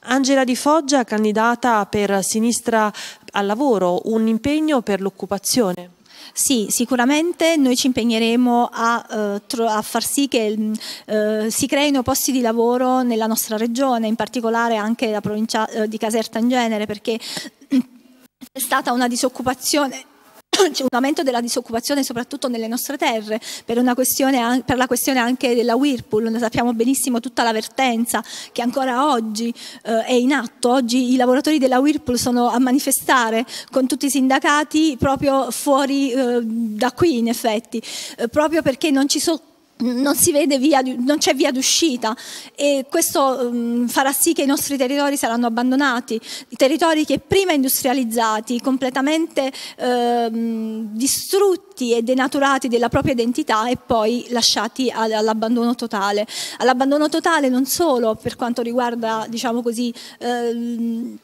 Angela Di Foggia, candidata per Sinistra al Lavoro, un impegno per l'occupazione. Sì, sicuramente noi ci impegneremo a, uh, a far sì che uh, si creino posti di lavoro nella nostra regione, in particolare anche la provincia uh, di Caserta in genere, perché è stata una disoccupazione c'è un aumento della disoccupazione soprattutto nelle nostre terre per, per, la questione anche della Whirlpool, noi sappiamo benissimo tutta la vertenza che ancora oggi eh, è in atto, oggi i lavoratori della Whirlpool sono a manifestare con tutti i sindacati proprio fuori eh, da qui in effetti, eh, proprio perché non ci sono non, via, non c'è via d'uscita e questo um, farà sì che i nostri territori saranno abbandonati, i territori che prima industrializzati, completamente um, distrutti e denaturati della propria identità e poi lasciati all'abbandono totale. All'abbandono totale non solo per quanto riguarda, diciamo così, um,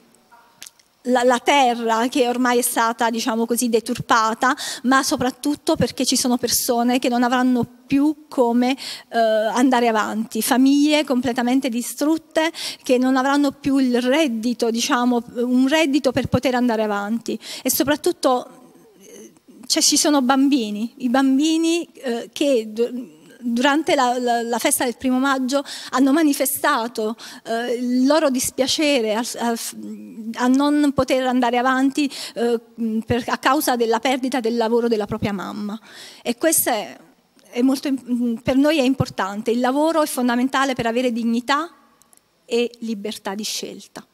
la, la, terra che ormai è stata diciamo così deturpata, ma soprattutto perché ci sono persone che non avranno più come eh, andare avanti, famiglie completamente distrutte che non avranno più il reddito, diciamo, un reddito per poter andare avanti. E soprattutto eh, cioè, ci sono bambini, i bambini eh, che durante la, la, la, festa del primo maggio hanno manifestato eh, il loro dispiacere a, a, a, non poter andare avanti eh, per, a causa della perdita del lavoro della propria mamma. E questo è, è molto, per noi è importante. Il lavoro è fondamentale per avere dignità e libertà di scelta.